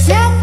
Set